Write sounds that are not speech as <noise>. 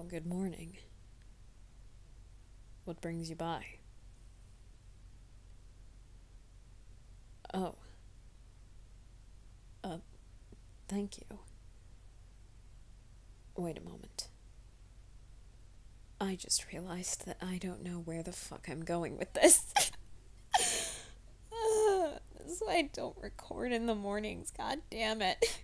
Well, good morning. What brings you by? Oh. Uh, thank you. Wait a moment. I just realized that I don't know where the fuck I'm going with this. uh, <laughs> so I don't record in the mornings. God damn it.